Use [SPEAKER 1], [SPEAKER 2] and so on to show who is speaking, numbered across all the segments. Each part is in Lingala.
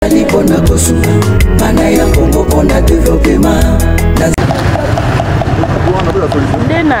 [SPEAKER 1] nazali mpo na kosunga bana ya kongo
[SPEAKER 2] mpo na
[SPEAKER 3] developema nde na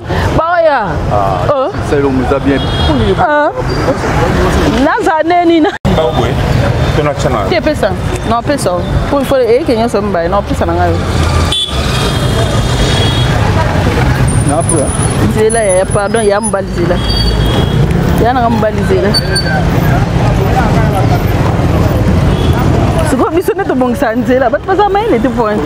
[SPEAKER 2] baoya naza neni epesa napesa eyeke nyonso mibale napesa na ngai nzela yaya pardon ya mobali nzela ya nanga mobali nzela sikoyo biso nde tobongisa nzela bato baza mayele te point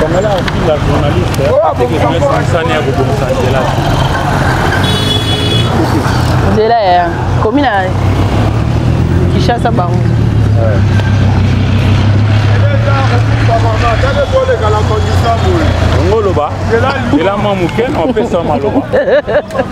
[SPEAKER 3] Congolais afinga journaliste ekesani ya kobongisa nzela
[SPEAKER 2] nzela ya komi na kinshasa bango
[SPEAKER 3] ngoloba elama moke na opesa maloba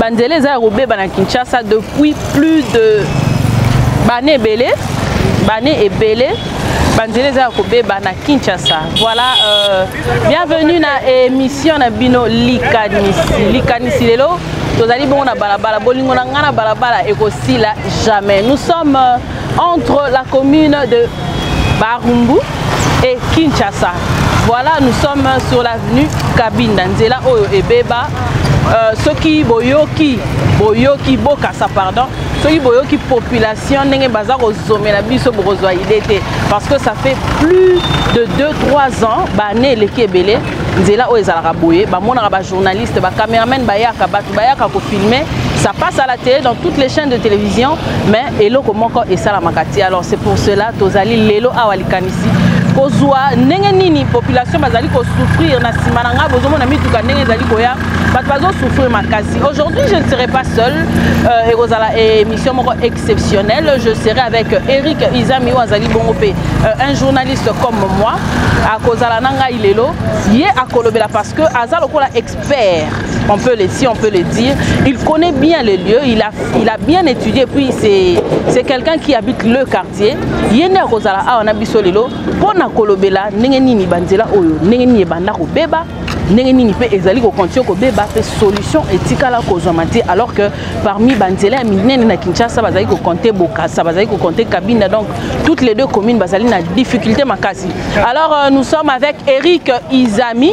[SPEAKER 2] banzela eza ya kobeba na kinshasa depuis plus de bane ebele bane ebele banzela eza ya kobeba na kinshasa voilà euh, bienvenue na émission na bino likanisi likanisi lelo tozali bongo na balabala bolingo na ngai na balabala ekosila jamais nous sommes euh, entre la commune de Barumbu et Kinshasa. Voilà, nous sommes sur l'avenue Kabinda, Nzela Oyo et Beba. Euh, ceux qui boyoki, boyoki, bokassa, pardon, ceux qui boyoki population, n'engue bazar au sommet la biso bourgeois idée, parce que ça fait plus de 2-3 ans, bah, né les kébélés, nzela oyo ezalaka boye bamonaka bajournaliste bacameraman bayaka bato bayaka kofilme ça passe à la télé dans toutes les chaînes de télévision mais eloko moko esalamaka te alors c'est pour cela tozali lelo awa likanisi kozwa ndenge nini population bazali kosouffrir na nsima na ngai bozomona mituka ndenge ezali koya bato bazosouffrir makasi aujourd'hui je ne serai pas seul euh, ekozala émission moko exceptionnelle je serai avec eric izami oyo azali bongo mpe euh, un journaliste comme moi akozala na ngai lelo ye akolobela parce que aza lokola père, on peut le, si on peut le dire. Il connaît bien le lieu, il a, il a bien étudié, puis c'est quelqu'un qui habite le quartier. Yende akozala awa na biso lelo mpo na kolobela ndenge nini banzela oyo ndenge nini ebanda kobeba ndenge nini mpe ezali kokontinue kobeba mpe solution etikala kozwama te alors que parmi banzela ya minene na kinshasa bazali kokonte bokasa bazali kokonte kabinda donc toutes les deux communes bazali na difficulté makasi alors euh, nous sommes avec eric izami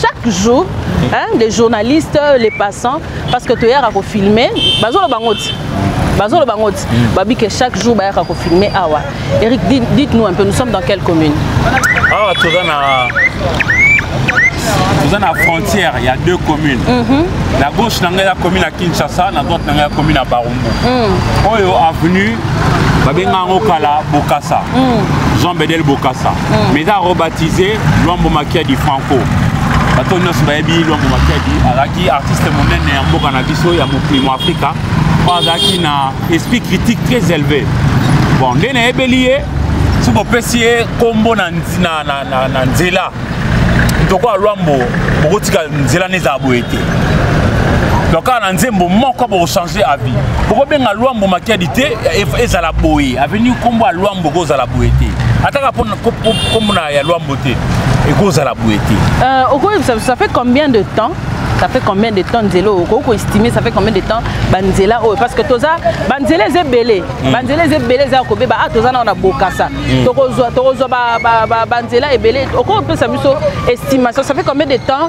[SPEAKER 2] chaque jour hein, les journalistes les passants parce que toyaka kofilme bazoloba ngo ti bazoloba ngo ti mm. babi que chaque jour bayaka kofilme awa eric dites nous un peu nous sommes dans quelle commune
[SPEAKER 3] awa ah, toza na toza na frontière ya deux communes mm -hmm. na gauche na ngai ya commune ya kinshasa na droite na ngai ya commune ya barumbu mm. oyo avenue babenga yango kala bokasa mm. jean bedel bokasa mais eza rebaptise luambo makiadi franco bato nyonso bayebi luambo makiadi azalaki artiste monene ya mboka na biso ya mokili mwa afrika mpo azalaki na esprit critique très élevé bon nde nayebeli ye soki bopesi ye nkombo na nzela toko ya lwambo bokotika nzela na ezala boye te donc kaka na nzembo moko bokochange avis bokobenga lwambo makiadi te ezala boye aveni nkombo ya lwambo kozala boye te ata kaka mpona komona ya lwambo te ekozala boye te
[SPEAKER 2] euh, okoyebisa biso ça fait combien de temps ça fait combien de temps nzela oyo okoki koestime ça fait combien de temps banzela oyo parce que toza banzela eza ebele mm. banzela eza ebele eza ya kobeba ah toza nao na bokasa mm. tokozwa banzela ebele okoki kopesa biso estimation ça fait combien de temps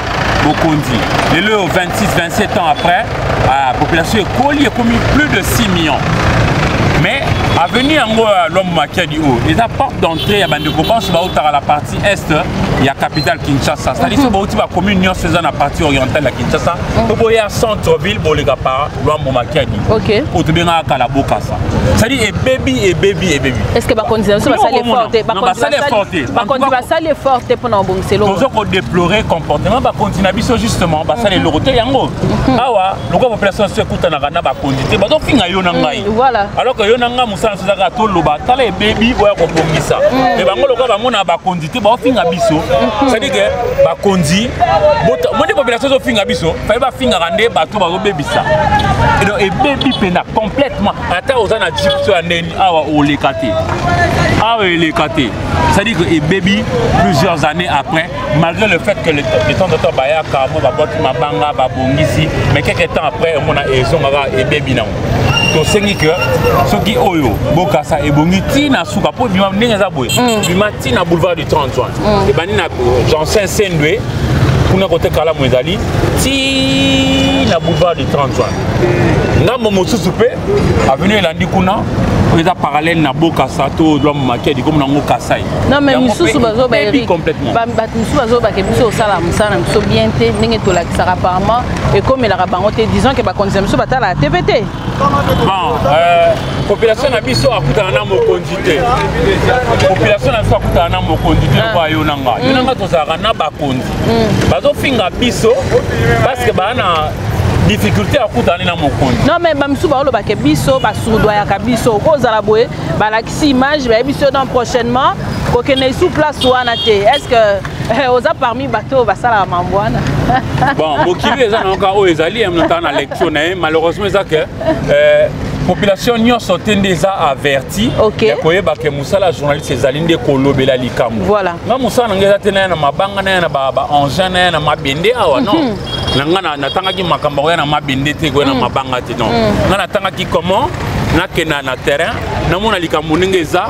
[SPEAKER 2] bokonzi lelo oyo
[SPEAKER 3] 26 27 ans après ah, population ekoli ekomi plus de 6 millions mais avenue yango ya lwambo makiadi oyo eza porte d'entrée ya bandeko banso bautaka na partie est ya capitale kinshasa cetadire so bauti bacommune nyonso eza na partie orientale ya kinshasa mpo boya centre ville boleka par lwambo makiadi okay. oyo tobengaka kala bokasa cetadi ebebi ebebi ebebi
[SPEAKER 2] estce que bakonzi na biso basali effort te bakonzi basali effort te mpona kobongisa eloko
[SPEAKER 3] tozo kodeplore comportement bakonzi na biso justement basali eloko te yango mhm. awa lokola population so ekutanaka na bakonzi te bazofinga yo na mhm, ngai alors que yo na ngai mosala na biso ezaka toloba tala ebebi oya kobongisa me mhm. bango lokola bamona bakonzi te baofinga biso cestadi ke bakonzi moni population ezofinga biso fai bafingaka nde bato bazobebisa donc ebebi mpena complètement ata oza na jipso ya ndeni awa oleka te awa eleka te c'est-à-dire que ebebi plusieurs années après malgré le fait que de temps en temps bayaka mo babwaki mabanga babongisi mais quelque temps après omona ezongaka ebebi nango tosengi ke soki oyo bokasa ebongi ti na suka mpo ebima ndenge eza boye mm. ebima ti na boulevard du 30 juin mm. ebandi na jansin sendwe kuna kote kalamu ezali ti na boulevard du 30 juin ngambo mosusu mpe avenue elandi kuna oyo eza parallèle na bokasa to lwa momakedi komi nango kasai
[SPEAKER 2] non mais misusu bazobaeri bato mosusu bazobake biso osala mosala na biso bien te ndenge tolakisaka apparemment ekomelaka bango te disons que bakonzi na biso batalaka tv te
[SPEAKER 3] bon euh, population na biso akutana na mokonzi te population na biso akutana na mokonzi te lokola ah. yo na nga yo na nga mm. tozalaka na bakonzi mm. bazofinga biso parceke baa na difficulté ya kutani na mokonzi
[SPEAKER 2] non mais bamisusu baolobake biso basurdoyaka biso okozala boye balakisi image bayebi biso donc prochainement kokende sous place wana te est ce que Eh, oza parmi bato oyo basalaka mambo wana
[SPEAKER 3] bon mokili eza nayoka oyo ezali notala na lecture na ye malheureusement eza ke eh, population nyonso te nde eza averti
[SPEAKER 2] okay.
[SPEAKER 3] ya koyeba ke mosala ya journaliste ezali nde kolobela likambo
[SPEAKER 2] voilà.
[SPEAKER 3] nga mosala na ngai eza te naya na mabanga naya na baengin naya na mabende awa non mm -hmm. na nga natangaki makambo akoya na mabende te ekoya na mhm. mabanga te non mm. nga natangaki comment nakenda na terrain namona likambo ndenge eza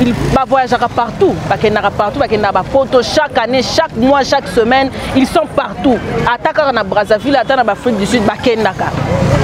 [SPEAKER 2] Ils voyagent partout, partout, poto, chaque année, chaque mois, chaque semaine, ils sont partout. Attaquer na Brazzaville, attaquer na Afrique du Sud, bakendaka.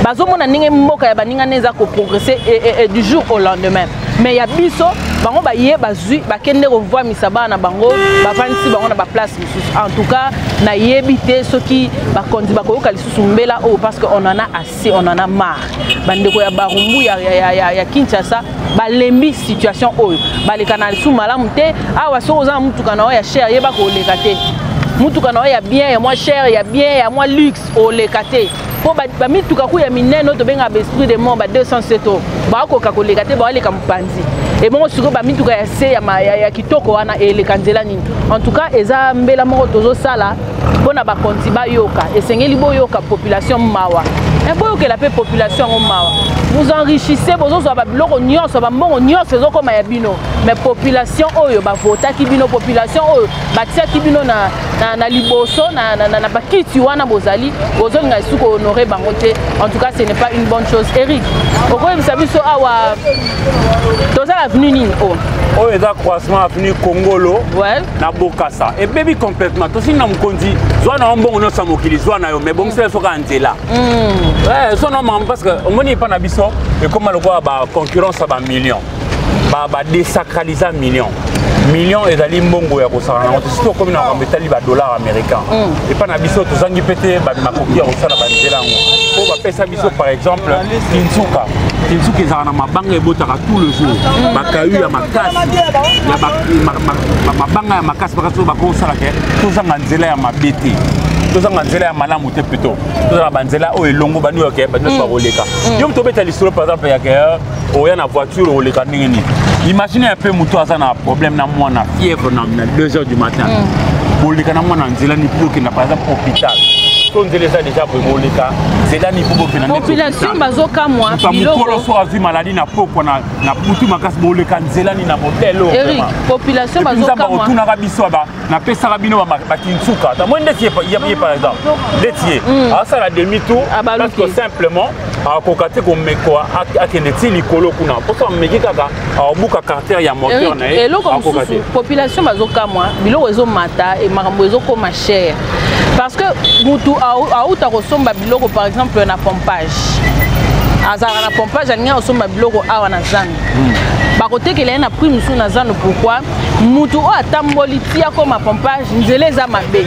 [SPEAKER 2] Bazomona ninge mboka ya baninga neza ko progresser et, et, et du jour au lendemain. Mais ya biso, bango baye bazui bakende ko voir misaba na bango, bavanisi bango na ba place En tout cas, na yebite soki bakonzi bakoyoka lisusu mbela oh parce qu'on en a assez. si on en a marre bandeko ya barumbu ya, ya, ya, ya kinshasa balembi situation oyo baleka na lisu malamu te awa soki oza na motuka na yo ya chere yeba koleka te motuka na yo ya bien ya mwa chere ya bien ya mwa luxe oleka te mpo bamituka ku ya minene oyo tobengaka baesprit de mort ba 207 oyo bakokoka koleka te bawaleka mopanzi ebongo sikoyo bamituka ya se ya kitoko wana eleka nzela nini en tout cas eza mbela moko tozosala mpo na bakonzi bayoka esengeli boyoka population mawa eh, boyokela mpe population yango mawa vous enrichissez bozozwa babiloko nyonso bambongo nyonso ezokoma ya bino mais population oyo bavotaki bino population oyo batiaki bino na, na, na liboso na, na, na, na bakiti wana bozali bozolinga esu kohonore bango te en tout cas ce n'est pas une bonne chose eric okoyebisa biso awa toza avenue nini oyo oh.
[SPEAKER 3] oyo eza croisement avenue kongolo ouais. na bokasa ebebi complètement tosili na mokonzi zwa na yo mbongo nyonso ya mokili zwa na yo mais bongisela soki ya nzela hmm. eh, so na mama parce que omoni epa na biso ekóma lokola baconcurrence ya bamillion badesacralisa million million ezali mbongo ya kosala nango te soki okomi na makambo etali badollar américain hmm. epai na biso tozangi mpe te makoki ya kosala banzela yango mpo bapesa biso par exemple kinsuka kinsuka ezalaka na mabanga ebotaka tout le jour hmm. bakayu ya makasi mabanga ya makasi bakasi oyo bakosala ke tozanga nzela ya mabe te tozanga nzela ya malamu te plutôt tozala banzela oyo elongo bani oyo ke bani nyonso mm. bakoleka mm. yo moto obeta lisolo par exemple yake eh, oya na voiture oleka ndenge nini imagine ya mpe moto aza na problème na mwana fièvre na 2 heures du matin mm. boleka na mwana nzela ni mpo okenda par exemple hôpital to nzela eza deja boye boleka nzela ni mpo bokenda
[SPEAKER 2] population bazokamwa
[SPEAKER 3] biloko so azwi maladi na pokwa na na butu makasi boleka nzela nini na motelo
[SPEAKER 2] eric population bazokamwa
[SPEAKER 3] otunaka biso ba napesaka bino bakinsuka ata moi ndeti ye par exemple ndeti ye hmm. asala demi tour ah, parce que simplement akoka te komekwa akende ti likolo kuna mposo ameki kaka abuka carter ya moteur na ye
[SPEAKER 2] eloko mosusu population bazokamwa biloko ezomata makambo ezokoma chere parce que mutu auta kosomba biloko par exemple na pompage azalaka na pompage alingi akosomba biloko awa na zando hmm. bakotekela ye na prix mosusu na zando pourkui mutu oyo atamboli ti akoma pompage nzela eza mabe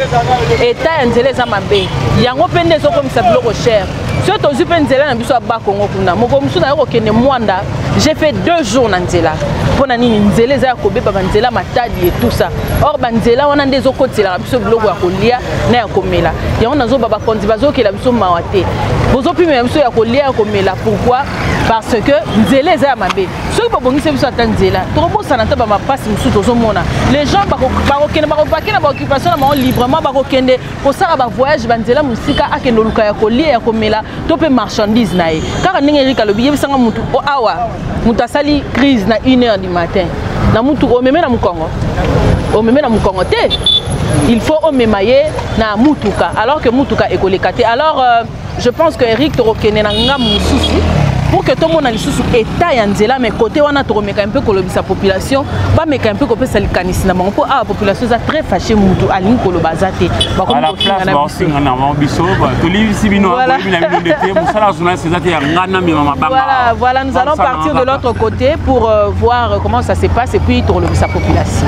[SPEAKER 2] eta ya nzela eza mabe yango mpe nde ezokomisa biloko chere soki tozwi mpe nzela na biso ya bakongo kuna mokolo mosusu nayo kokende mwanda j'ai fait deux jours na nzela mpo na nini nzela eza ya kobeba banzela matadi etusa or banzela wana nde ezokotiselaka biso biloko ya kolia na ya komela yango nazoba bakonzi bazokela biso mawa te bozopimela biso ya kolia ya komela pourquoi parce que nzela eza ya mabe soki babongisi biso ata nzela tokobosana ata bamapasi mosusu tozomona les gens bakokende bakopake na baoccupation na bango librement bakokende kosala ba voyage ba nzela musika akende oluka ya kolia ya komela to pe marchandise na ye kaka ndenge Eric alobi yebisanga mutu o oh, awa mutu asali crise na 1 heure du matin na mutu omeme na mukongo omeme na mukongo te il faut omema ye na mutuka alors que mutuka ekoleka te alors euh, je pense que Eric tokokende na ngambo mosusu pour que tomona lisusu état ya nzela mais côté wana tokomeka mpe kolobisa population bameka mpe kopesa likanisi na bango mpo awa population eza très fâché mutu alingi koloba aza te
[SPEAKER 3] bakomibaosinga na bango biso tolibisi bino akoyebi na bino nde te mosala journaliste eza te ya ngai na mema mabanga
[SPEAKER 2] voilà nous allons partir de l'autre côté pour euh, voir euh, comment ça se passe et puis tokolobisa population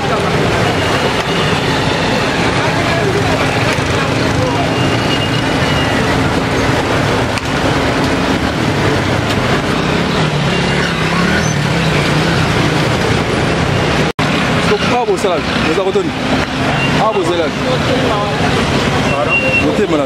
[SPEAKER 4] awa bosalaki boza kotoni awa bozelaki motema na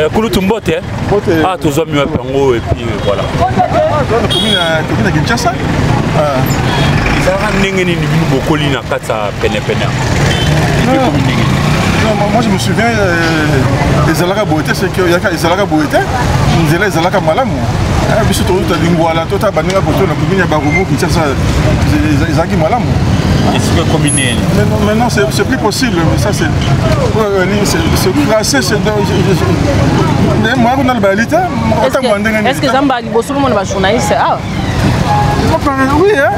[SPEAKER 4] Eh,
[SPEAKER 3] kulutu mbote eh? ah tozwa miwa yango epuis voilà
[SPEAKER 4] tokina kinshasa ah.
[SPEAKER 3] ezalaka ndenge nini bino bokoli na kati ya penepene ekomi ndenge nini
[SPEAKER 4] moi je me souviens euh, ezalaka boye te c'est que ezalaka boye te nzela ezalaka malamu Eh, biso tokota lingwala tota baninga poto na komini ya barubu kinshasa ezalaki malamu
[SPEAKER 3] esika ekomi nini
[SPEAKER 4] mais non c'est plus possible mais ça c'est c'est classé c'est mais moi kuna loba yali te otambola ndenge nini
[SPEAKER 2] est ce que zamba liboso bomona bajournaliste awa ah.
[SPEAKER 4] oui hein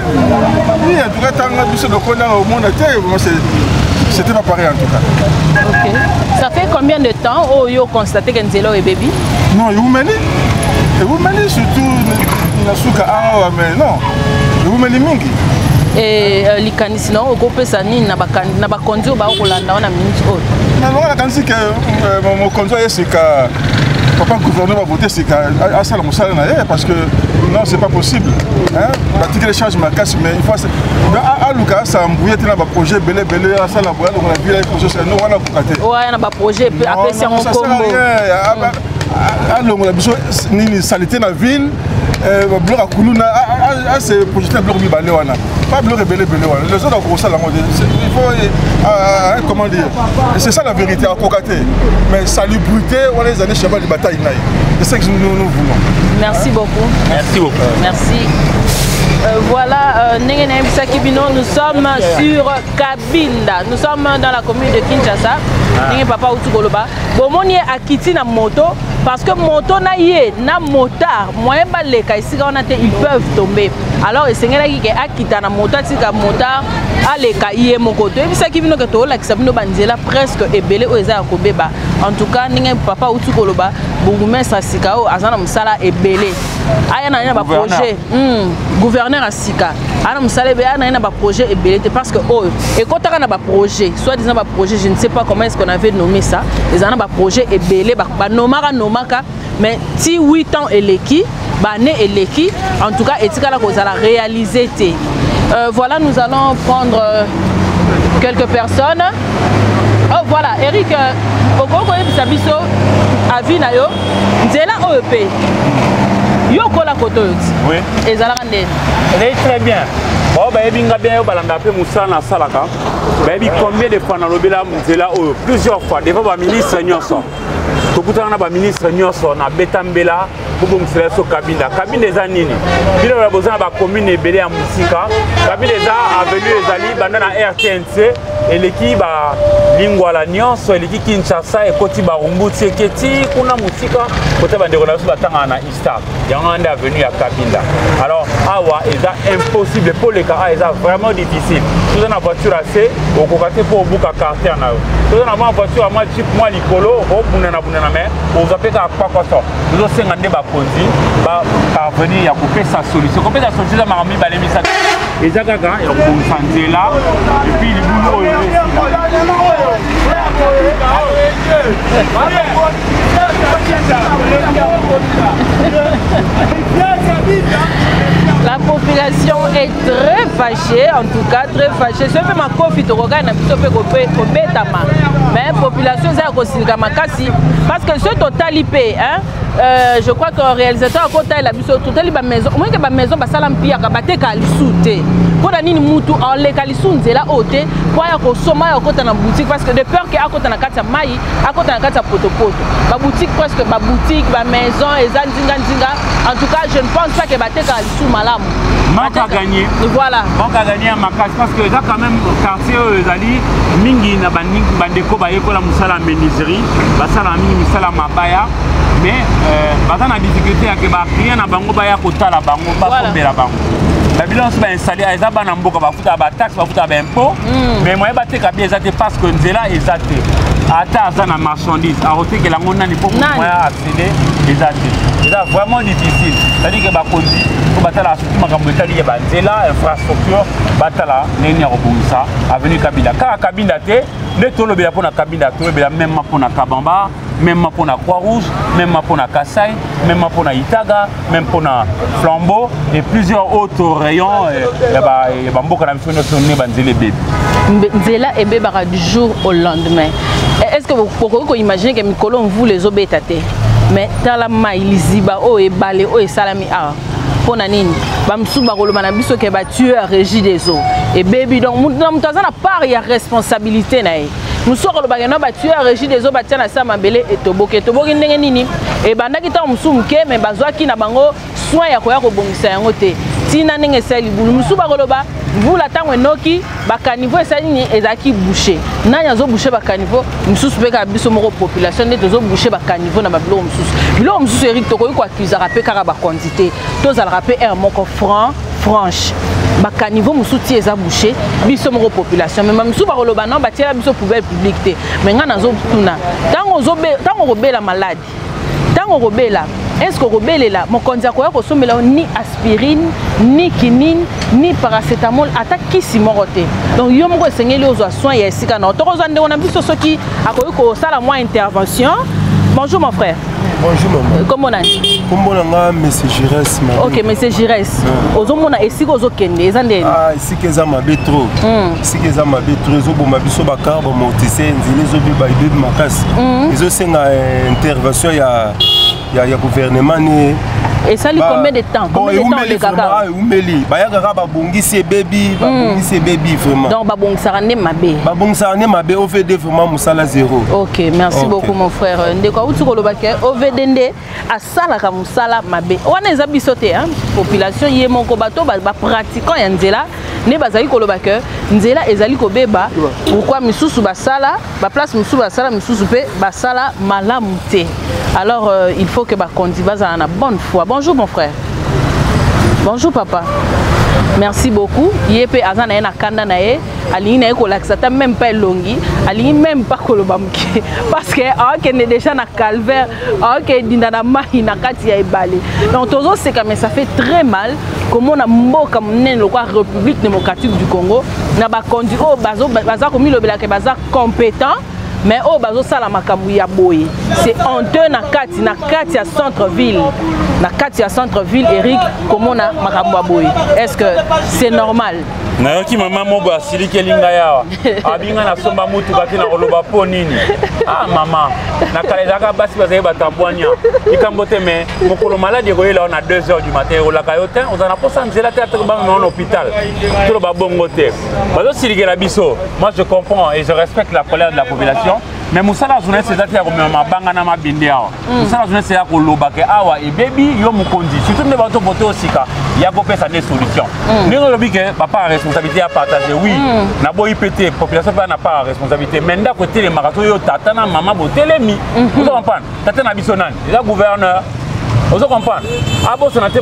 [SPEAKER 4] oui en tout cas tanga biso lokola omona te c'était pas pareil en tout cas
[SPEAKER 2] ok ça fait combien de temps oyo oh, constaté que nzela oyo ebebi
[SPEAKER 4] non ewumeli ewumeli surtout na suka awa mais non ewumeli mingi
[SPEAKER 2] eh, eh, likanisi na yango okopesa nini na bakonzi oyo baokolanda wana miniti oyo
[SPEAKER 4] nalonga nakanisi ke eh, mokonzi aye sika papa gouverneur bavote sika asala mosala na ye parce que non c'est pas possible batiki lechange makasi mais il faut aluka asala mbuye te na baprojet ebele ebele asala boye alongola vila projet wana
[SPEAKER 2] oyo aya na baprojet apesi yango nkombo
[SPEAKER 4] alongola biso nini salite na ville eh, biloko ya kuluna ase projete biloko mibale wana pas biloko ebele ebele wana les autres akokosala yango te il faut eh, ah, ah, ah, comment dire c'est ça la vérité akoka te mais salubrité wana ezali cheval de bataille na ye c'est ça que nous, nous voulons
[SPEAKER 2] merci beaucoup
[SPEAKER 3] merci beaucoup
[SPEAKER 2] merci euh, voilà euh, ndenge nayebisaki bino nous sommes sur Binda, nous sommes dans la commune de Kinshasa. Ah. Ndenge papa uti koloba. Bomoni ye akiti na moto parce que moto na ye na motard moyen baleka esika wana te ils peuvent tomber. Alors esengelaki ke akita na moto atika motard aleka ye moko. Toyebisaki bino ke tolakisa bino banzela presque ebele oyo eza ya kobeba. En tout cas ndenge papa uti koloba bourgmestre sika oyo aza na mosala ebele. Aya na ye na ba projet. Hmm. Gouverneur ya sika. ana mosala ebe ana ye na baprojet ebele te parce que oyo oh, ekotaka na baprojet soit disant baprojet je ne sais pas comment est ce qu'on avait nommé ça ezala na baprojet ebele banomaka nomaka mais ti 8 ans eleki bane eleki en tout cas etikala kozala réalisé te euh, voilà nous allons prendre euh, quelques personnes oh voilà eric euh, okoki koyebisa biso avis na yo nzela oyo mpe yo okola koto oyo ti ezalaka
[SPEAKER 3] Elei très bien bao bayebi nga bien yo balandaka mpe mosala nasalaka bayebi combien de fois nalobela nzela oyo plusieurs fois devant baministre nyonso tokutana na baministre nyonso na beta mbela bobongisela biso kabinda kabinda eza nini bino bala boza na bacommune ebele ya mosika kabinda eza avenu ezali banda na rtnc eleki balingwala nyonso eleki kinshasa ekoti barumbuti eketi kuna mosika kota bandeko na biso batangana na stable yango wana nde avenue ya kabinda alors awa eza impossible mpo leka awa eza vraiment difficile toza na voiture ya se okoka te mpo obuka carter na yo toza na mwa voiture ya mwa jip mwa likolo obundana bundana mai ozwa mpe kaka pakoso tozosenga nde bakonzi baparvenir ya kopesa solution kopesa solution eza maka mibale misato eza kaka ya kobongisa nzela epuis libulu oyo esila
[SPEAKER 2] La population est très fâchée, en tout cas très fâchée. Ce fait ma coffee to regarde na biso pe ko pe ko betama. Mais population za ko silika makasi parce que ce total IP hein euh, je crois que réalisateur ko taila biso total ba maison. Moi que ba maison ba sala mpiaka ba teka lisute. mpo na nini mutu aleka lisu nzela oyo te mpo aya kosoma ya kokota na boutique parce que de peur ke akota na kati ya mai akota na kati ya potopoto baboutique presque baboutique bamaison eza nzinga nzinga en tout cas je ne pense pas ke batekaka lisusu malamu
[SPEAKER 3] manque à gagner
[SPEAKER 2] voilà
[SPEAKER 3] manque à gagner ya makasi parce que eza quand même quartier oyo ezali mingi na bandeko bayekola mosala ya menuiserie basalaka mingi misala mabaya mais euh, baza na difficulté yake baclient na bango baya kotala bango bakombela bango mais bino nyonso bainstalle eza bana mboka bafutaka bataxe bafutaka baimpo hmm. mais moye bateka bie eza te parce que nzela eza te ata aza na marchandise akotekela yango nani mpo moye accéder eza te eza vraiment difficile cetadi ke bakonzi po batala soki makambo etali ya banzela infrastructure batala ndenge nini ya kobongisa avenue kabila kaka kabinda te nde tolobela mpo na kabinda tolobela meme mpo na kabamba meme mpo na croix rouge meme mpo na kasai meme mpo na itaga meme mpo na flambeau et plusieurs autres rayons eh, ya bamboka na biso nyonso nde banzela ebebi
[SPEAKER 2] nzela ebebaka du jour au lendemain eh, est ce que bokoki koimagine ke mikolo mvula ezobeta te mais tala mai liziba oyo ebale oyo esalami awa mpo na nini bamosusu bakoloba na biso ke batue ya régie des eaux ebebi donc moto aza na part ya responsabilité na ye mosusu akolobaka na batuyo ya régie des eaux batia na se ya mabele etoboki etoboki ndenge nini ebandaki ntango mosusu moke me bazwaki na bango soin ya koya kobongisa yango te ntina ndenge esali libulu mosusu bakoloba mvula ntango enoki bakanivo esali nini ezalaki bouche nani azobouche bakanivo mosusu mpe kaka biso moko population nde tozobouche bakanivo na babiloko mosusu biloko mosusu erik tokoki koakizaka mpe kaka bakonzi te tozalaka mpe heure moko franc franche bacaniveau mosusu ti eza bouche biso moko population mema misusu bakoloba non batiela biso poubelle publique te me ngai nazotuna ntango okobela maladi ntango okobela eske okobelela mokonzi akoya kosombela yo ni aspirine ni kinine ni paracetamol ata kisi moko te donc yo moko esengeli ozwa soin ya esika na yo tokozwa ndeko na biso soki akoki kosala mwa intervention bonjour mon frère
[SPEAKER 5] Bonjour maman.
[SPEAKER 2] Comment on
[SPEAKER 5] dit Comment on a monsieur Gires maman.
[SPEAKER 2] OK monsieur Gires. Ah. Ozo mona esiko ozo kende eza ndeni.
[SPEAKER 5] Ah esiko eza mabe trop. Hmm. Esiko eza mabe trop ezo boma biso ba car ba mortise nzile ezo biba ibe makasi. Hmm. Ezo senga eh, intervention ya ya ya gouvernement ni
[SPEAKER 2] esali combien de temps combien de temps olekaka
[SPEAKER 5] eumeli bayaka kaka babongisi ebebi babongisi ebebi vraiment
[SPEAKER 2] donc babongisaka nde mabe
[SPEAKER 5] babongisaka nde mabe ovd vraiment sala zero
[SPEAKER 2] ok merci okay. beaucoup mon frère ndeko auti koloba ke ovd nde asalaka mosala mabe wana eza biso te population ye moko bato bapratiquant ya nzela nde bazali koloba ke nzela ezali kobeba pourkui misusu basala baplace mosusu basala misusu mpe basala malamu te alors euh, il faut que bakonzi bazala na bonne foi bonjour mon frère bonjour papa merci beaucoup ye mpe aza na ye na kanda na ye alingi na ye kolakisa ata meme pas elongi alingi meme pas koloba moke parce que aokende déjà na calvaire aokedinda na mai na kati ya ebale donc tozoseka mais ça fait très mal komona mboka monene lokola république démocratique du congo na bakondi oyo baza komilobelaka baza compétent mais oyo bazosala makambo ya boye c'est honteux na kati na kati ya centre ville na kati ya centre ville eric komona makambo ya boye est ce que c'est normal
[SPEAKER 3] nayoki mama mobo asilikeli ngai awa abinga nasomba motuka te na koloba mpo nini ah mama na kala ezalaka basi bazali bato ya bwania likambo te me mokolo maladi ekoyela yo na 2 heures du matin ekolaka yo te oza na mposa nzela te ata bamema na hôpital toloba bongo te bazosilikela biso moi je comprends et je respecte la colère de la population mais mosala ya journaliste eza te ya komema mabanga na mabende awa mm. mosala ya journaliste ya koloba ke awa ebebi yo mokonzi surtout nde bato vote oyo sika ya kopesa nde solution mm. ndenge olobi ke bapart ya responsabilité ya partage oui mm. naboyi mpe te population mpe na part ya responsabilité mais ndako etelemaka to yo tata na mama botelemi mm-hmm. oza comprendre tata na biso nani eza gouverneur ozo comprendre abosana te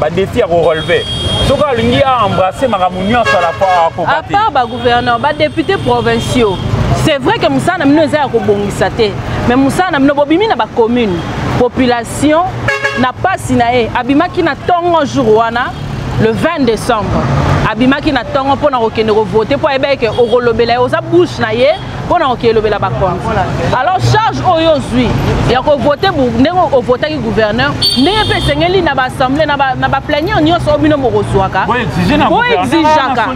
[SPEAKER 3] badefi ya koreleve soki alingi aembrasse makambo nyonso
[SPEAKER 2] alapart bagouverneur badepute provinciaux c'est vrai que mosala na bino eza ya kobongisa te mais mosala na bino bobimi na bacommune population na mpasi na ye abimaki na ntongo jour wana le 20 décembre abimaki na ntongo mpo na kokende kovote mpo ayebaki ke okolobela ye oza bouche na ye mpo na kokende elobela bakonzi alors charge oyo ozwi ya kovote ndenge ovotaki gouverneur ndenge mpe esengeli na baassemblée na baplanière nyonso oyo bino bokozwaka boexijaka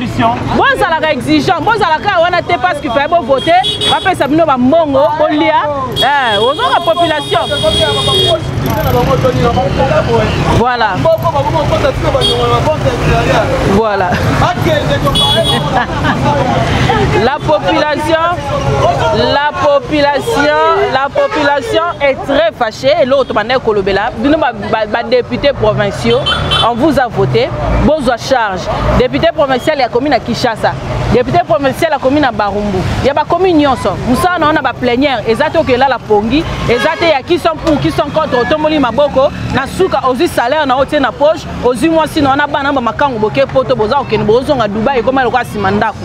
[SPEAKER 2] bozalaka exigeant bozalaka wana te parce qu'il fai bovote bapesa bino bambongo bolia eh, ozoka population voilà voilà La population, la population, la population est très fâchée. Et l'autre manière kolobela, bino ba, ba, ba députés provinciaux, on vous a voté, bozwa charge. Député provincial ya commune à Kinshasa, député provincial ya commune à Barumbu, ya ba commune nyonso. Musala na ona ba plénière, ezate okela la pongi, ezate ya qui sont pour, qui sont contre, otomoli maboko, na suka ozi salaire na otie na poche, ozwi mwasi na wana bana ba makango boke poto boza kokende bozonga dubai ekoma lokola nsima ndako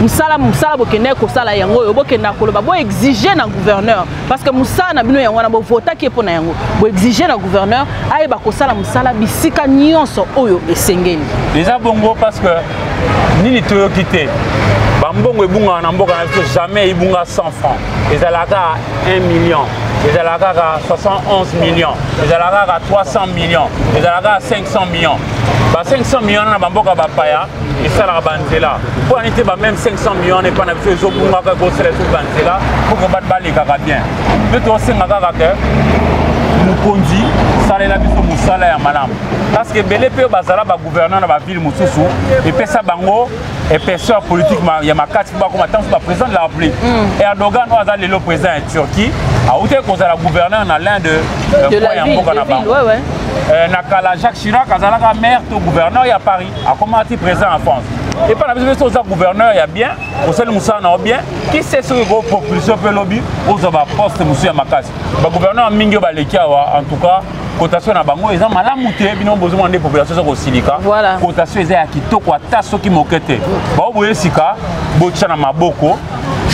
[SPEAKER 2] mosala mosala bokendaki kosala yango oyo bokendaka koloba boexige na gouverneur parce que mosala na bino yango wana bovotaki ye mpo na yango boexige na gouverneur ayeba kosala mosala bisika nyonso oyo esengeli
[SPEAKER 3] eza bongo parce que nini toyoki te bambongo ebungaka na mboka na biso jamais ebunga 100 francs ezalaka 1 million ezalaka kaka 71 million ezalaka kaka 300 million ezalaka kaka 500 million ba 500 million na bamboka bapaya esalaka banzela mpo ani te ba même 500 million na epa na biso ezobungaka ekosala esoki banzela poko bato balekaka bien mpe tosenga kaka ke mokonzi salela biso mosala ya malamu parce que ebele mpe bazala bagouverneur na bavile mosusu epesa bango épaisseur politique ya makasi mpo bakoma ntango ba président de la république mm. erdogan oyo aza lelo président ya turquie autaki kozala gouverneur na l'un de coin ya mboka na bango euh, na kala jacques chirac azalaka maire to gouverneur ya paris akomaki président ya france epai na biso biso oza gouverneur ya bien osali mosala na yo bien kise soki kopropulsio mpe lobi ozwa baposte mosusu ya makasi bagouverneur mingi oyo baleki awa en tout cas cotation na bango eza malamu te bino bozomona nde population eza kosilika voilà. cotation eza ya kitoko ata soki moke te bao boye sika botya na maboko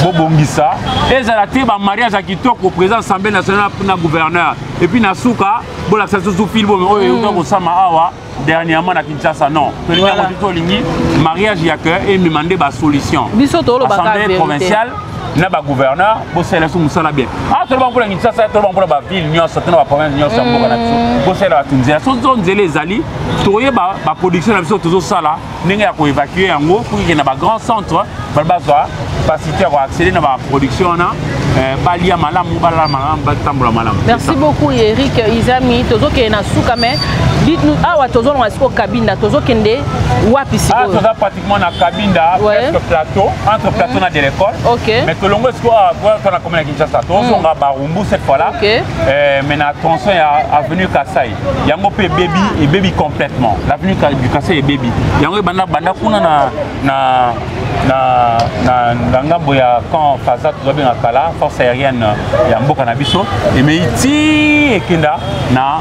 [SPEAKER 3] bobongisa ezala te bamariage ya kitoko président assemblée nationale na gouverneur epuis na suka bolakisa susu filme oyo euta kosama awa dernièrement na kinshasa non tolingi yango te tolingi mariage ya ke emema nde basolution biso toolobassemblée provinciale na bagouverneur bosalela biso mosala bien a toloba mpo na kinshasa toloba mpo na bavile nyonso to na baprovince nyonso ya mboka na biso bosalela bato nzela soki to nzela ezali toyeba baproduction na biso tozosala ndenge ya koevacue yango mpo keke na bagrand centre bana bazwa capacité ya koaccéder na baproduction wana eh, balia malamu balala malamu batambola malamu
[SPEAKER 2] merci beaucoup eric izami tozokende na suka mais dites-nous awa tozolonga siko kabinda tozokende wapi
[SPEAKER 3] sikoyo ah, toza pratiquement na kabinda presque plateau entre mm. plateau na de l'école mais tolongwe siko awa ah, tona komi na kinshasa tozonga mm. barumbu cette fois là eh, mais na tronçon ya avenue kasai yango mpe ebebi ebebi complètement l'avenue du kasai ebebi yango ebanda banda kuna na, na, na, na, na ngambo ya camp faza tozobenga kala force aérienne ya mboka na biso emei ti ekenda na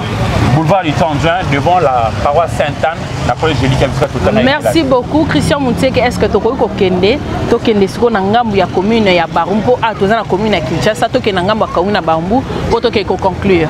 [SPEAKER 3] boulevard du temps juin devant la paroisse sainte anne na collège de lika bisika totana
[SPEAKER 2] merci beaucoup christian mutseke est ce que tokoki kokende tokende sikoyo na ngambo ya commune ya baru mpo a toza na commune ya kinshasa tokende na ngambo ya commune ya bambu mpo tokei koconclure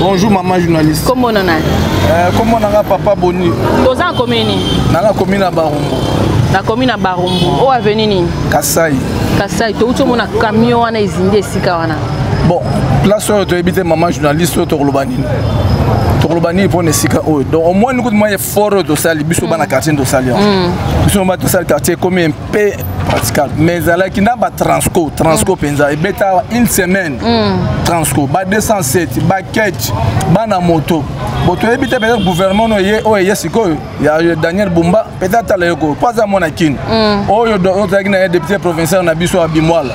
[SPEAKER 6] bonjour maman journaliste
[SPEAKER 2] kombo na nani eh,
[SPEAKER 6] kombo nanga papa boni
[SPEAKER 2] toza na komi nini
[SPEAKER 6] nanga komi na barumbu
[SPEAKER 2] na komi na barumbu oyo aveni nini
[SPEAKER 6] kasai
[SPEAKER 2] kasai touti omona camion wana ezindi esika wana
[SPEAKER 6] bon place oyo toyebi te maman journaliste oyo tokoloba nini tokoloba nini mpo na esika oyo donc omoni kutu mwa fort oyo tosali biso bana mm. quartier tosali yango mm. biso ba tosali quartier ekomi mpe praticable mais ezalaki na batransco transco mpenza mm. ebeta awa une semaine transco ba 207 baketch bana moto bo toyebi te peut-être gouvernement oyo oyo eye sikoyo ya daniel bumba peut-être atala ye koyo mpo aza mwana kini oyo ozalaki na ye député provincial na biso abimwala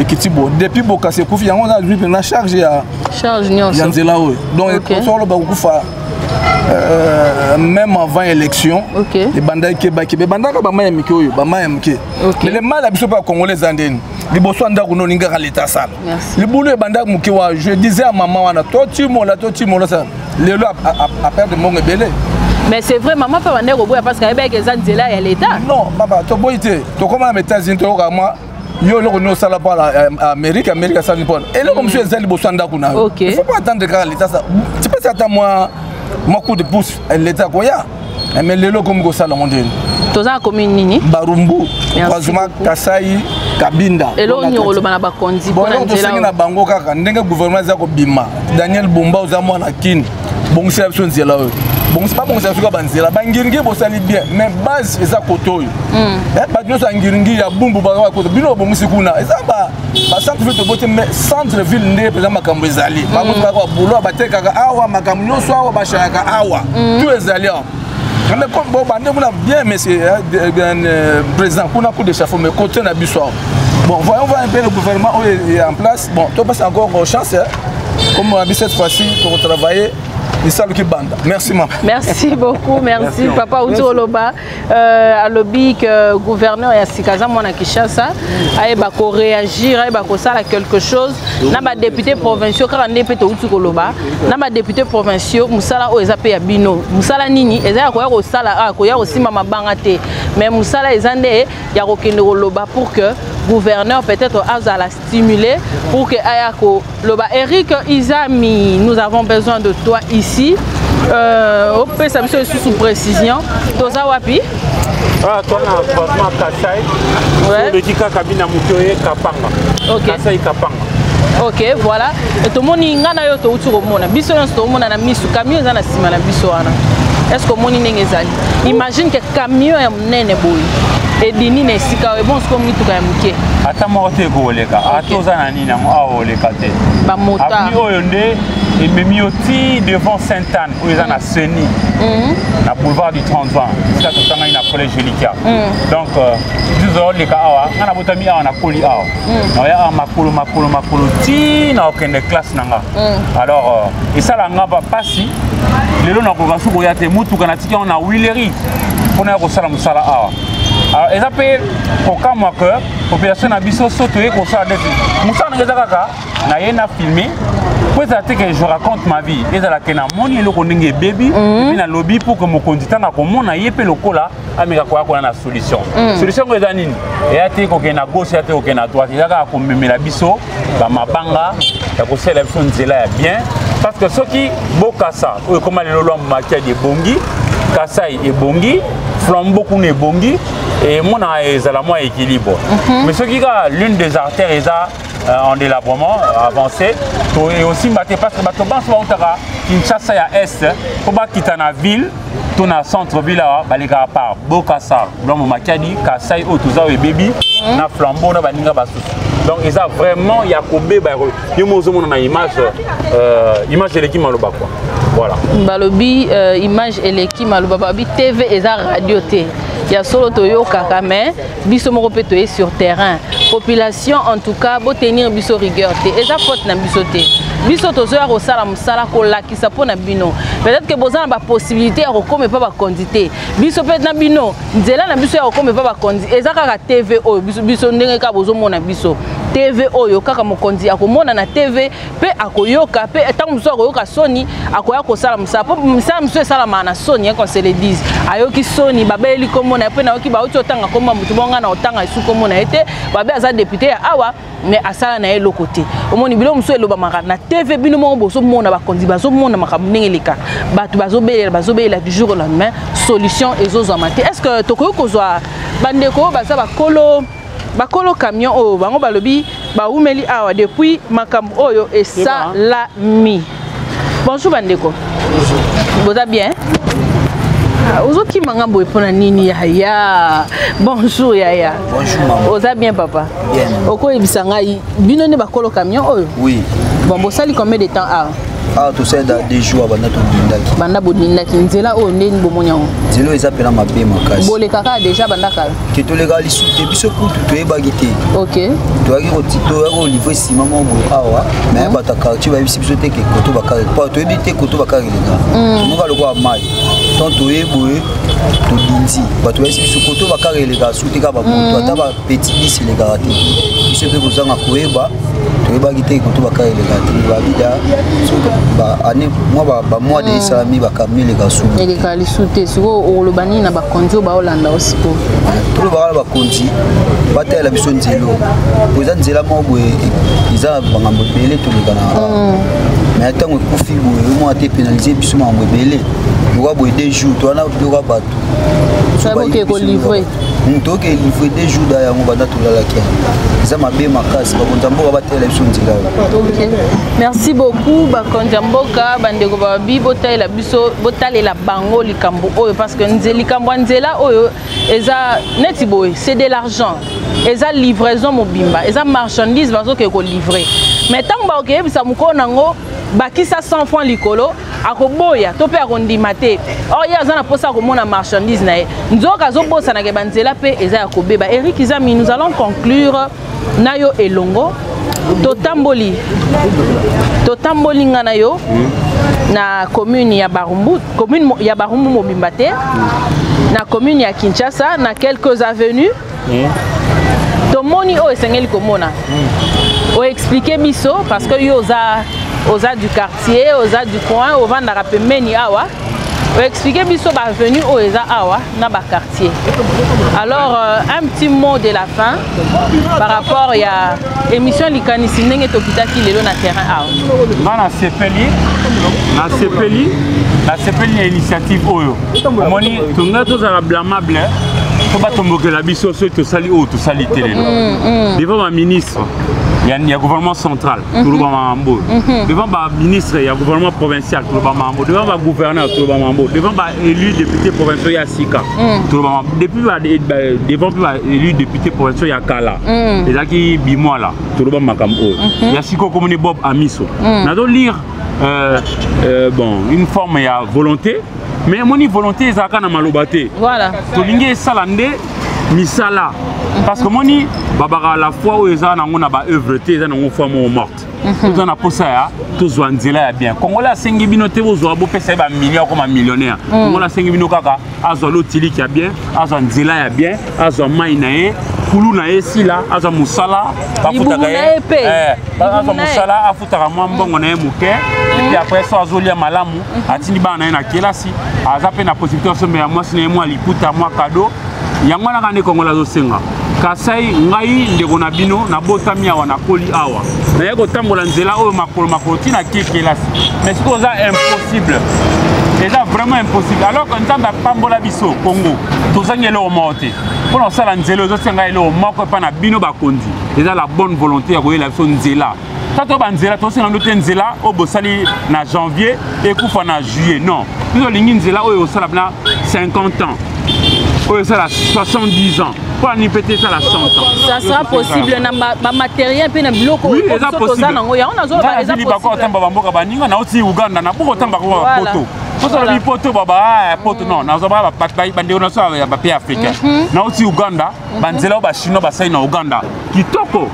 [SPEAKER 6] ekiti bo depuis bokasi ekufi yango na azwi mpena charge ya
[SPEAKER 2] charge nyonso
[SPEAKER 6] ya nzela oyo donc okay. solo bakokufa Euh, même avant élection okay. ebandaki kebaki bebandaka bama ya mike oyo bama ya mike okay. mais le mal ya biso mpe ya congolais eza ndeni liboso ya ndako no olingaka leta asala libulu ebandaki moke wa je disais ya mama wana totimola totimola sa lelo aperde mbongo ebele
[SPEAKER 2] mais c'est vrai mama mpe bandeko boya parce que ayebaki eza nzela ya leta
[SPEAKER 6] non baba toboyi te tokóma na ba états-unis toyoka mwa yo eloko nini osala mpo amerike amerike asali mpo wana eloko mosusu eza liboso ya ndako na yo faut pas attendre kaka leta sa tipesi ata mwa mwa coup de pouce eh, leta akoya eh, mais lelo okomi kosala yango ndeni
[SPEAKER 2] toza na commune nini
[SPEAKER 6] barumbu kwazuma kasai kabinda
[SPEAKER 2] eloko nini okoloba na bakonzi mpo na nzela
[SPEAKER 6] tosengi na bango kaka ndenge gouvernement eza kobima daniel bumba oza mwana kini bongisela biso nzela oyo babongisaka soki banzela bangiringi bosali bien mais base eza kote oyo hmm. eh, bato nyonso ya ngiringi ya bumbu bazaa kote bino babongisi kuna eza bacentre ville toboti mais centre ville nde mpenza makambo ezali hmm. bango kaka boulot batekaka awa makambo nyonso awa bashayaka awa hmm. to ezali awa bobande kuna bien monsieur eh, euh, président kuna coup de chafo mais kote na biso awa bon voyons voir un peu le gouvernement oyo en place bon topesi encore chance kombo na biso cette fois-ci tokotravaille lisalo kibanda merci mama
[SPEAKER 2] merci beaucoup merci, merci papa uti oloba euh, alobi que gouverneur ya sika aza mwana kinshasa ayeba koréagir ayeba kosala quelque chose na badepute provinciaux kaka nde mpe touti koloba na badepute provinciaux mosala oyo eza mpe ya bino mosala nini eza ya koya kosala ah, koya kosimba mabanga te mais mosala eza nde ya kokende koloba pour que gouverneur peut-être azala stimuler pour que Ayako Loba Eric Izami, nous avons besoin de toi ici. Euh, au ça me sous précision. Toza wapi?
[SPEAKER 3] Ah, toi, on a franchement Kassai. Ouais. Le Dika Kabina Moutoye Kapanga. Ok. Kassai Kapanga.
[SPEAKER 2] ok voilà tomoni ngai na yo touti komona biso nyonso tokomona na miso camion eza na nsima na biso wana est ce que omoni ndenge ezali imagine ke camion ya nene boye ebimi na esika oyo ebongo sikoyo mituka ya moke
[SPEAKER 3] ata moko te ekoleka ata oza na nini yango awa oleka te
[SPEAKER 2] bamotavni
[SPEAKER 3] oyo nde ememi yo ti devant sainte anne oyo eza na mm. seni mm. na boulevard du 30 juin esika tosangani na collège elikia mm. donc euh, tozoleka awa nga nabotami awa nakoli awa naoya awa makolo makolo makolo ti na okende classe na nga mm. alors euh, esala nga bapasi lelo nakoka su koya te motuka natiki yango na wileri mpona ya kosala mosala awa alors eza mpe kokamwa ke population na biso so toye kosala neti mosala ndenge eza kaka naye na filme mpo ezala te ke je raconte ma vie ezala ke namoni eloko ndenge ebebi mpe mhm. nalobi mpo ke mokonzi ntango akomona ye mpe lokola ameka koya kuna na solution mhm. solution yango eza nini eya te kokende na gauche eya te kokende na droite eza kaka komemela biso bamabanga ya kosalela biso nzela ya bien parce que soki bokasa oyo ekoma lelo lwa makiadi ebongi kasai ebongi flambo kuna ebongi emonaka ezala mwa équilibre mhm. mais soki kaka l'une des artères eza euh, en délabrement euh, avancé tosimba te parce que bato banso bautaka kinshasa ya est mpo bakita na ville to na centre ville awa balekaka par bokasa blanc momakiadi kasai oyo toza oyo ebebi mhm. na flambeau na baninga basusu donc eza vraiment ya kobeba yo mo ozomona na image euh, image eleki maloba kua voilà
[SPEAKER 2] balobi euh, image eleki maloba balobi tv eza radio te ya solo toyokaka mais biso moko mpe toye sur terrain population en tout cas botenir biso rigueur te eza faute na biso te biso tozoya kosala mosala kolakisa kolakisa mpo na bino peut-être que boza na bapossibilité ya kokoma epa bakonzi te biso mpe na bino nzela na biso ya kokoma epa bakonzi eza kaka tv oyo biso, biso ndenge kaka bozomona biso tv oyo kaka mokonzi akomona na tv mpe akoyoka mpe ntango mosusu akoyoka soni akoya kosala mosala mpo misala mosusu esalamaka na soni hein, conseil ledise ayoki soni babeleli nkombo na ye mpe nayoki bauti otanga nkombo ya moto bonga na otanga esu nkombo na ye te babe aza depute ya awa mais asala na ye eloko te omoni biloko mosusu elobamaka na tv bino moko bozomona bakonzi bazomona makambo ndenge eleka bato bazobelela bazobelela du jour au lendemain solution ezozwama te est ce que tokoki kozwa bandeko oyo baza bakolo bakolo camion oyo bango balobi bawumeli awa depuis makambo oyo esalami Bonjour bandeko. Boza bien? ozokima nga boye mpo na nini yaya bonjour yaya oza bien papa okoyebisa ngai bino nde bakolo camion oyo
[SPEAKER 7] oui.
[SPEAKER 2] bon bosali combien de temps awa
[SPEAKER 7] awa tosali da deux jours banda tobindaki
[SPEAKER 2] banda bodindaki nzela oyo ndeni bomoni yango
[SPEAKER 7] nzela oyo eza mpena mabe makasi
[SPEAKER 2] bolekaka deja banda kala
[SPEAKER 7] te toleka lisu te biso kutu toyebaki te
[SPEAKER 2] toyaki
[SPEAKER 7] toyaki kolivre nsima mwa boye awa me mhm. bato ya quartier bayebisi biso te ke koto bakari po toyebi te koto bakari eleka tomoka mhm. lokola mai ton toye boye tobinzi bato bayebisi biso koto bakari elekaka su te kaka bamoto mhm. ata bapetit bis elekaka te biso mpe kozanga koyeba toyebaki te kutu baka eleka te babida mwa bamois de esalami hmm. bakambi eleka su
[SPEAKER 2] eleka lisu te sikoyo okoloba nini na bakonzi oyo baolanda o sikoyo
[SPEAKER 7] tolobaka na bakonzi batalela biso nzelo po eza nzela moko boye eza na bangambo ebele toleka na hmm. mais ntango ekufi boye omona te penalize biso makambo ebele loka boye deux jours towana loka bato toyoka elivre de juda yango banda tolalaki eza mabe makasi bakonzi ya mboka batalela biso nzela
[SPEAKER 2] merci beaucoup bakonzi ya mboka bandeko babi botalela biso botalela bango likambo oyo parce que nze likambo ya nzela oyo eza neti boye c'est de l'argent eza livraison mobimba eza marchandise bazokee kolivre mais ntango bakoyebisa mokolo na yango bakisa 100 franc likolo akoboya to mpe akondima te or ye aza na mposa ya komona marchandise na ye nzoka azobosanaka banzela mpe eza ya kobeba eric izami nous allons conclure na yo elongo totamboli totamboli nga na yo hmm. na commune ya barumbu commune ya barumbu mobimba te hmm. na commune ya kinshasa na quelques avenues hmm. tomoni oyo esengeli komona hmm. oexplike biso parce que yo oza oza du quartier oza du coin ovandaka pembeni awa oexplike biso baavenue oyo eza awa na baquartier alors euh, un petit mot de la fin par rapport ya emission likanisi ndenge tokitaki lelo na terrain awa
[SPEAKER 3] nga nasepeli nasepeli nasepeli na initiative oyo omoni tonga tozala blamable po batombokela biso soki tosali oyo tosali te lelo mm, mm. devant baministre ya, ya gouvernement central mm -hmm. toloba mambo mm -hmm. devant ba ministre ya gouvernement provincial toloba mambo devant ba gouverneur toloba mambo devant ba élu député provinciaux ya sika mm. tolobama depuis devant mpe baélu député provincial ya kala mm. ezalaki bimwala toloba makambo oyo mhm. ya sikoyo komoni bob amiso mm. nazo lire euh, euh, bon une forme ya volonté mais emoni volonté ezalaka na maloba te
[SPEAKER 2] voilà.
[SPEAKER 3] tolingi esala nde misala parce que moni babaka la foi oyo eza nango na baœuvre te eza nango foi moko morte toza na posa ya tozwa nzela ya bien congolais asengi bino te bozwa bopesa ye bamilio akoma millionnaire mm. congolais asengi bino kaka azwa lotiliki ya bien azwa nzela ya bien azwa mai na ye kulu na ye sila azwa mosala bafutaka ye eh, azwa mosala afutaka mwa mbongo na ye moke epuis mm. après so azolia malamu mm-hmm. atindi bana na ye na kelasi aza mpe na possibilité asombe ya mwasi na ye mwa likuta mwa kado yango wana kaka nde kongola azosenga kasai ngai ndeko na bino nabotami awa nakoli awa naye kotambola nzela oyo makolo makolo ntina ke kelasi mais soki oza impossible eza vraiment impossible alors que nzambe apambola biso kongo tozangi eloko moko te mpo na kosala nzela oyo ezosenga eloko moko epai na bino bakonzi eza la bonne volonté ya koyela biso nzela ta to banzela tosenga ndo te nzela oyo bosali na janvier ekufa na juillet non biso olingi nzela oyo osala na 50 ans oyo esala 70 ans mpo ani mpe te esala 100 ans
[SPEAKER 2] ça sera possible na bamateriel mpe na biloko oui, eza possible nango yango
[SPEAKER 3] nazoloba eza possible bako otamba bamboka baninga na oti uganda na boko otamba ko voilà. poto ozala bipoto baba poto non nazwa bandeko na biso ya bape africain nauti uganda mhm. banzela oyo bachinois basali na uganda kitoko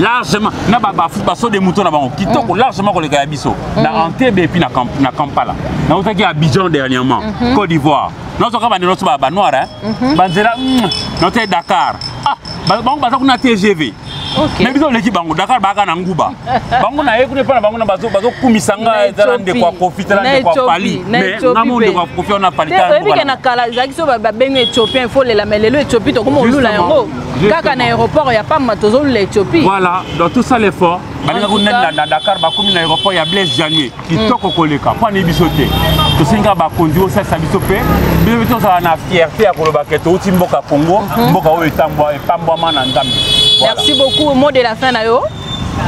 [SPEAKER 3] largement na baso de moto na bango kitoko mhm. largement koleka ya biso na mhm. antebe epuis na kampala nautaki abidjan dernièrement côte d'ivoire nazoka bande nyonso banoir banzela nautaki dakar ah, bango baza kuna tgv okay. mais biso oleki bango dakar baaka na nguba bango naye kuna epai na bango na bazokumisa nga ezala ndeko ya kofi tala ndeko ya pali mais nga mo ndeko ya kofi wana pali
[SPEAKER 2] oyebike na kala ezalaki so babengi ethiopien fo lela mais lelo ethiopie tokoma olula yango kaka na aéroport ya pamba tozolula ethiopie
[SPEAKER 3] voilà dans tout ça l'effort balingaki nani na dakar bakomi na aéroport ya blaise janie kitoko mm. koleka mpo anayebi biso te tosengi kaka bakonzi bosalisa biso mpe biso mpe tozala na fierte ya koloba ke touti mboka congo mhm. mboka oyo epambwama na nzambe
[SPEAKER 2] merci beaucoup mot de la fin na yo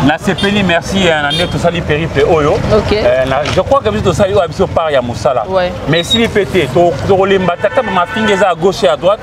[SPEAKER 3] nasepeli merci eh, na nde tosali periple oyo eh, je crois que biso tosali oyo ya biso part ya mosala mais esili mpe te tokolemba tata bamafinga eza ya gauche ya
[SPEAKER 2] droite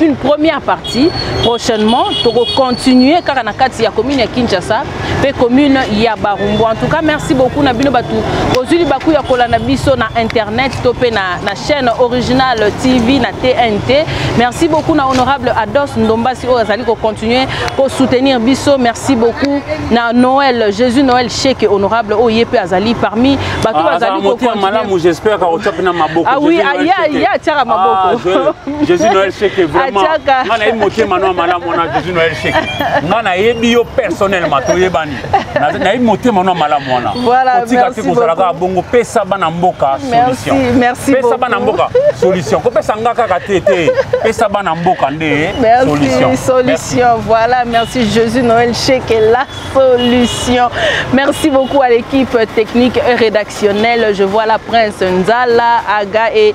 [SPEAKER 2] une première partie prochainement toko continuer kaka na kati ya commune ya Kinshasa pe commune ya Barumbu en tout cas merci beaucoup na bino batu ozuli baku ya kolanda biso na internet to pe na, na chaîne originale TV na TNT merci beaucoup na honorable Ados Ndombasi oyo azali ko continuer ko soutenir biso merci beaucoup na Noël Jésus Noël Cheke honorable oyo ye pe azali parmi batu ah, bazali ko continuer
[SPEAKER 3] malamu j'espère ka otya pe na maboko
[SPEAKER 2] ah oui aya ah, ya tiaka maboko ah,
[SPEAKER 3] jésus noël sheke vraiment nga nayebi motema no ya malamu wana jésus noël sheke nga nayebi yo personnellement toyebani nayebi motema no ya malamu wana kotika te kozala kaka bongo pesa bana mboka solution pesa bana mboka solution kopesa nga kaka te te pesa bana mboka nde
[SPEAKER 2] solution solution voilà merci jésus noël sheke la solution merci beaucoup à l'équipe technique et rédactionnelle je vois la prince nzala aga et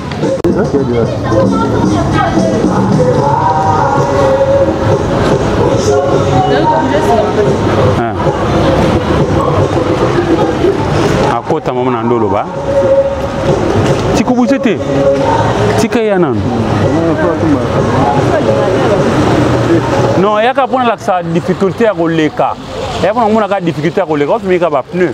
[SPEAKER 3] akota mama na ndolo ba tikobuse te tika ya nanu non eyaka mpo nalakisa difficulté ya koleka eyaka mpo namonaka difficulté ya koleka ofimika bapneu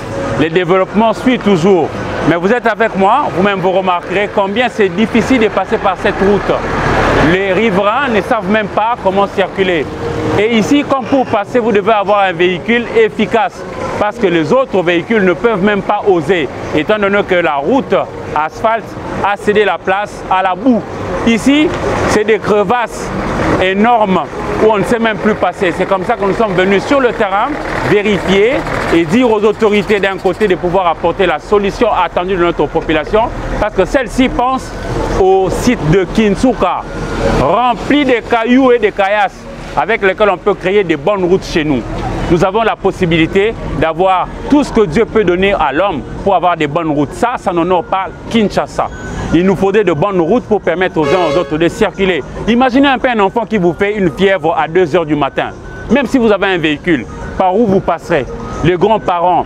[SPEAKER 3] le développement suit toujours. Mais vous êtes avec moi, vous-même vous remarquerez combien c'est difficile de passer par cette route. Les riverains ne savent même pas comment circuler. Et ici, comme pour passer, vous devez avoir un véhicule efficace parce que les autres véhicules ne peuvent même pas oser, étant donné que la route asphalte a cédé la place à la boue. Ici, c'est des crevasses énormes où on ne sait même plus passer. C'est comme ça que nous sommes venus sur le terrain vérifier et dire aux autorités d'un côté de pouvoir apporter la solution attendue de notre population parce que celle-ci pense au site de Kinsuka, rempli de cailloux et de caillasses avec lesquels on peut créer des bonnes routes chez nous. Nous avons la possibilité d'avoir tout ce que Dieu peut donner à l'homme pour avoir des bonnes routes. Ça, ça n'honore pas Kinshasa. Il nous faudrait de bonnes routes pour permettre aux uns aux autres de circuler. Imaginez un peu un enfant qui vous fait une fièvre à 2 h du matin. Même si vous avez un véhicule, par où vous passerez Les grands-parents,